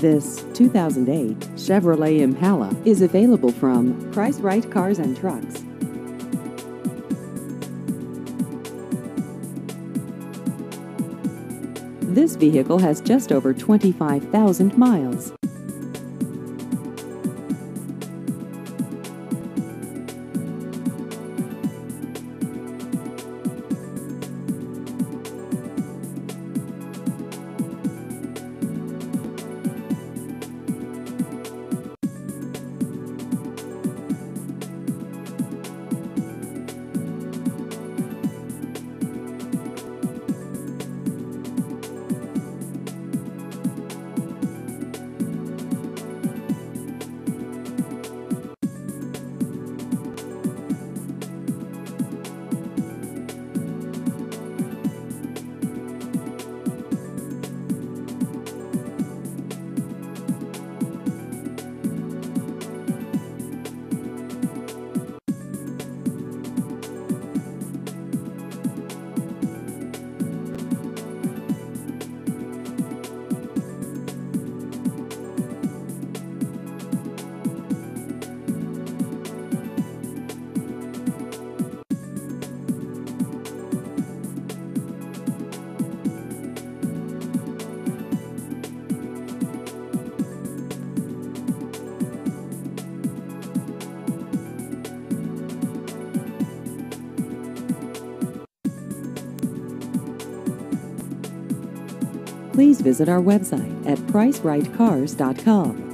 This 2008 Chevrolet Impala is available from Price Right Cars and Trucks. This vehicle has just over 25,000 miles. Please visit our website at pricerightcars.com.